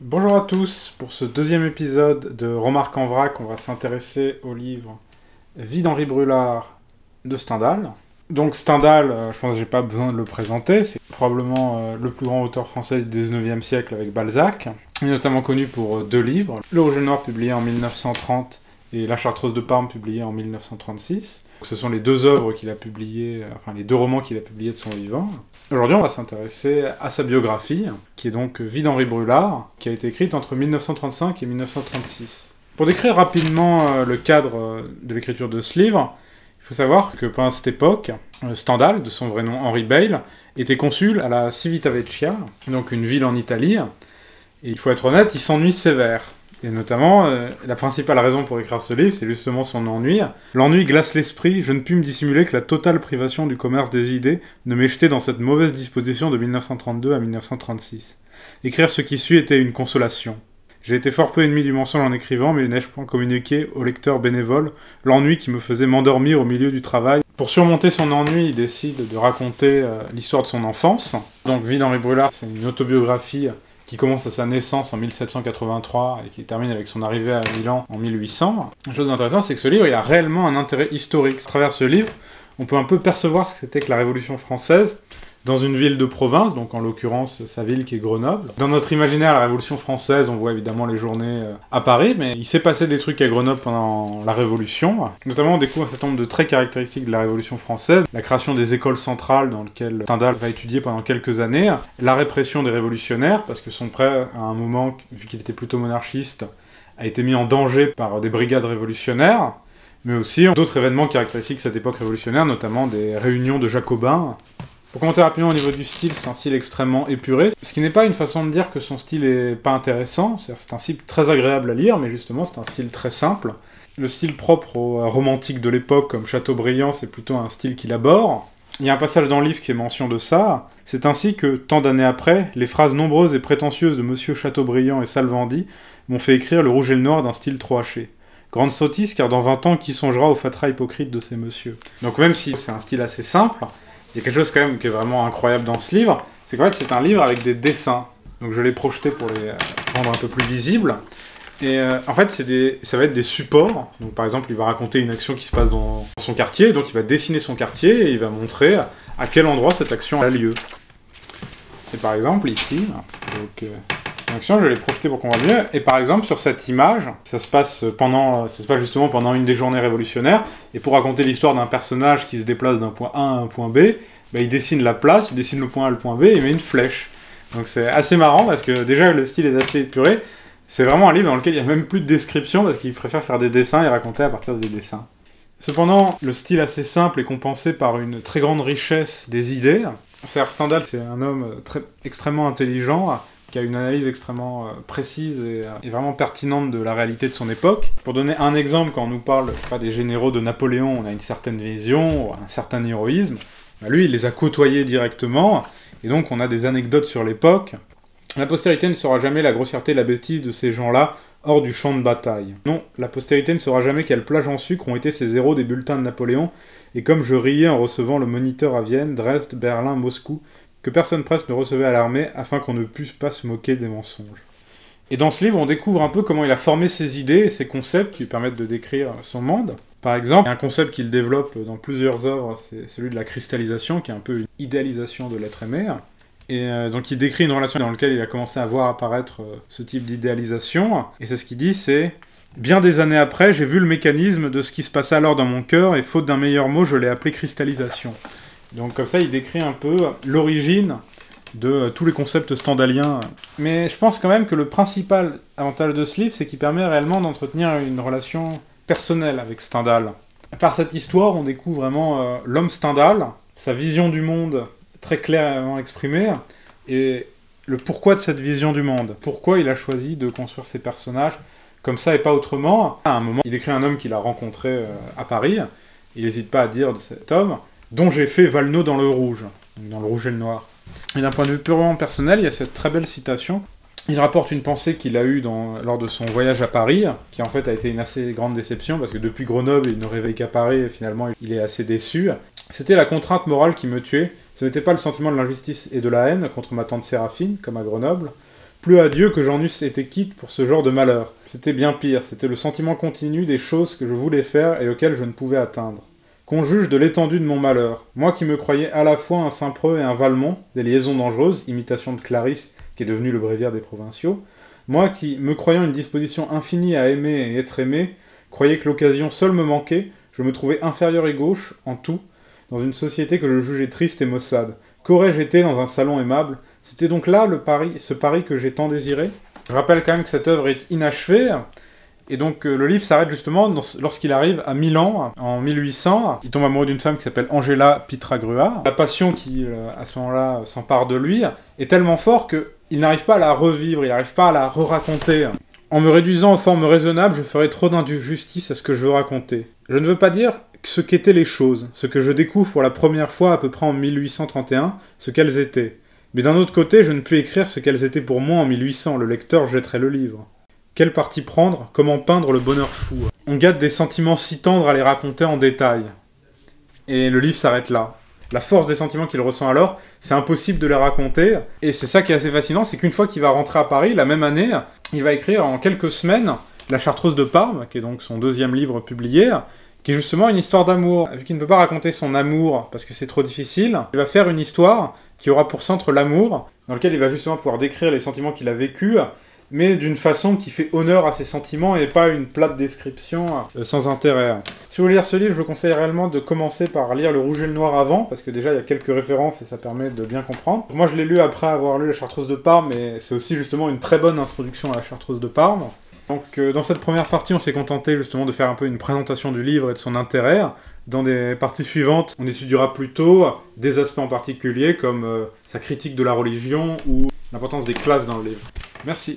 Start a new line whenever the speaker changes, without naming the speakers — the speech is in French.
Bonjour à tous, pour ce deuxième épisode de Remarques en vrac, on va s'intéresser au livre Vie d'Henri Brulard de Stendhal. Donc Stendhal, euh, je pense que j'ai pas besoin de le présenter, c'est probablement euh, le plus grand auteur français du 19e siècle avec Balzac. Il est notamment connu pour euh, deux livres, Le Rouge et Noir publié en 1930 et La Chartreuse de Parme publié en 1936. Ce sont les deux œuvres qu'il a publiées, enfin les deux romans qu'il a publiés de son vivant. Aujourd'hui, on va s'intéresser à sa biographie, qui est donc Vie d'Henri Brulard, qui a été écrite entre 1935 et 1936. Pour décrire rapidement le cadre de l'écriture de ce livre, il faut savoir que pendant cette époque, Stendhal, de son vrai nom Henri Bayle, était consul à la Civitavecchia, donc une ville en Italie. Et il faut être honnête, il s'ennuie sévère. Et notamment, euh, la principale raison pour écrire ce livre, c'est justement son ennui. L'ennui glace l'esprit, je ne puis me dissimuler que la totale privation du commerce des idées ne m'ait jeté dans cette mauvaise disposition de 1932 à 1936. Écrire ce qui suit était une consolation. J'ai été fort peu ennemi du mensonge en écrivant, mais n'ai-je point communiqué au lecteur bénévole l'ennui qui me faisait m'endormir au milieu du travail? Pour surmonter son ennui, il décide de raconter euh, l'histoire de son enfance. Donc Vie d'Henri Brulard, c'est une autobiographie qui commence à sa naissance en 1783 et qui termine avec son arrivée à Milan en 1800. Une chose intéressante, c'est que ce livre, il a réellement un intérêt historique. À travers ce livre, on peut un peu percevoir ce que c'était que la Révolution française, dans une ville de province, donc en l'occurrence sa ville qui est Grenoble. Dans notre imaginaire, la Révolution française, on voit évidemment les journées euh, à Paris, mais il s'est passé des trucs à Grenoble pendant la Révolution. Notamment, on découvre un certain nombre de traits caractéristiques de la Révolution française. La création des écoles centrales dans lesquelles Stendhal va étudier pendant quelques années. La répression des révolutionnaires, parce que son père, à un moment, vu qu'il était plutôt monarchiste, a été mis en danger par des brigades révolutionnaires mais aussi d'autres événements caractéristiques de cette époque révolutionnaire, notamment des réunions de jacobins pour commenter rapidement au niveau du style, c'est un style extrêmement épuré, ce qui n'est pas une façon de dire que son style est pas intéressant, c'est un style très agréable à lire, mais justement c'est un style très simple. Le style propre aux romantiques de l'époque, comme Chateaubriand, c'est plutôt un style qu'il aborde. Il y a un passage dans le livre qui est mention de ça. C'est ainsi que, tant d'années après, les phrases nombreuses et prétentieuses de Monsieur Chateaubriand et Salvandi m'ont fait écrire le rouge et le noir d'un style trop haché. Grande sottise, car dans 20 ans, qui songera au fatras hypocrite de ces messieurs? Donc même si c'est un style assez simple, il y a quelque chose quand même qui est vraiment incroyable dans ce livre, c'est qu'en fait c'est un livre avec des dessins. Donc je l'ai projeté pour les euh, rendre un peu plus visibles. Et euh, en fait, des, ça va être des supports. Donc par exemple, il va raconter une action qui se passe dans son quartier, donc il va dessiner son quartier et il va montrer à quel endroit cette action a lieu. Et par exemple, ici, donc, euh, action, je l'ai projetée pour qu'on voit mieux. Et par exemple, sur cette image, ça se passe pendant, ça se passe justement pendant une des journées révolutionnaires. Et pour raconter l'histoire d'un personnage qui se déplace d'un point A à un point B, bah, il dessine la place, il dessine le point A, le point B, et il met une flèche. Donc c'est assez marrant parce que déjà le style est assez épuré. C'est vraiment un livre dans lequel il n'y a même plus de description parce qu'il préfère faire des dessins et raconter à partir des dessins. Cependant, le style assez simple est compensé par une très grande richesse des idées. Serge Stendhal, c'est un homme extrêmement intelligent, qui a une analyse extrêmement euh, précise et, euh, et, vraiment pertinente de la réalité de son époque. Pour donner un exemple, quand on nous parle des généraux de Napoléon, on a une certaine vision, un certain héroïsme. Bah, lui, il les a côtoyés directement, et donc on a des anecdotes sur l'époque. La postérité ne saura jamais la grossièreté et la bêtise de ces gens-là hors du champ de bataille. Non, la postérité ne saura jamais quelle plage en sucre ont été ces héros des bulletins de Napoléon, et comme je riais en recevant le moniteur à Vienne, Dresde, Berlin, Moscou, que personne presque ne recevait à l'armée afin qu'on ne puisse pas se moquer des mensonges. Et dans ce livre, on découvre un peu comment il a formé ses idées et ses concepts qui lui permettent de décrire son monde. Par exemple, un concept qu'il développe dans plusieurs œuvres, c'est celui de la cristallisation, qui est un peu une idéalisation de l'être aimé. Et euh, donc il décrit une relation dans laquelle il a commencé à voir apparaître euh, ce type d'idéalisation. Et c'est ce qu'il dit, c'est Bien des années après, j'ai vu le mécanisme de ce qui se passait alors dans mon cœur, et faute d'un meilleur mot, je l'ai appelé cristallisation. Donc comme ça, il décrit un peu l'origine de euh, tous les concepts standaliens. Mais je pense quand même que le principal avantage de ce livre, c'est qu'il permet réellement d'entretenir une relation personnel avec Stendhal. Par cette histoire, on découvre vraiment euh, l'homme Stendhal, sa vision du monde très clairement exprimée, et le pourquoi de cette vision du monde. Pourquoi il a choisi de construire ses personnages comme ça et pas autrement. À un moment, il écrit un homme qu'il a rencontré euh, à Paris, il n'hésite pas à dire de cet homme, dont j'ai fait Valno dans le rouge, dans le rouge et le noir. Et d'un point de vue purement personnel, il y a cette très belle citation il rapporte une pensée qu'il a eue lors de son voyage à Paris, qui en fait a été une assez grande déception, parce que depuis Grenoble, il ne rêvait qu'à Paris, et finalement, il est assez déçu. C'était la contrainte morale qui me tuait. Ce n'était pas le sentiment de l'injustice et de la haine contre ma tante Séraphine, comme à Grenoble. Plus à Dieu que j'en eusse été quitte pour ce genre de malheur. C'était bien pire, c'était le sentiment continu des choses que je voulais faire et auxquelles je ne pouvais atteindre. Qu'on juge de l'étendue de mon malheur. Moi qui me croyais à la fois un Saint-Preux et un Valmont, des liaisons dangereuses, imitation de Clarisse, qui est devenu le bréviaire des provinciaux, moi qui, me croyant une disposition infinie à aimer et être aimé, croyais que l'occasion seule me manquait, je me trouvais inférieur et gauche, en tout, dans une société que je jugeais triste et maussade. Qu'aurais-je été dans un salon aimable? C'était donc là le pari, ce pari que j'ai tant désiré Je rappelle quand même que cette œuvre est inachevée, et donc euh, le livre s'arrête justement lorsqu'il arrive à Milan en 1800. Il tombe amoureux d'une femme qui s'appelle Angela Pitragrua. La passion qui euh, à ce moment-là s'empare de lui est tellement fort qu'il n'arrive pas à la revivre, il n'arrive pas à la re-raconter. En me réduisant aux formes raisonnables, je ferai trop d'injustice à ce que je veux raconter. Je ne veux pas dire ce qu'étaient les choses, ce que je découvre pour la première fois à peu près en 1831, ce qu'elles étaient. Mais d'un autre côté, je ne puis écrire ce qu'elles étaient pour moi en 1800, le lecteur jetterait le livre. Quel parti prendre? Comment peindre le bonheur fou? On gâte des sentiments si tendres à les raconter en détail. Et le livre s'arrête là. La force des sentiments qu'il ressent alors, c'est impossible de les raconter. Et c'est ça qui est assez fascinant, c'est qu'une fois qu'il va rentrer à Paris, la même année, il va écrire en quelques semaines La Chartreuse de Parme, qui est donc son deuxième livre publié, qui est justement une histoire d'amour. Vu qu'il ne peut pas raconter son amour parce que c'est trop difficile, il va faire une histoire qui aura pour centre l'amour, dans lequel il va justement pouvoir décrire les sentiments qu'il a vécus mais d'une façon qui fait honneur à ses sentiments et pas une plate description euh, sans intérêt. Si vous voulez lire ce livre, je vous conseille réellement de commencer par lire Le Rouge et le Noir avant, parce que déjà il y a quelques références et ça permet de bien comprendre. Moi je l'ai lu après avoir lu La Chartreuse de Parme, mais c'est aussi justement une très bonne introduction à La Chartreuse de Parme. Donc euh, dans cette première partie, on s'est contenté justement de faire un peu une présentation du livre et de son intérêt. Dans des parties suivantes, on étudiera plutôt des aspects en particulier comme euh, sa critique de la religion ou l'importance des classes dans le livre. Merci.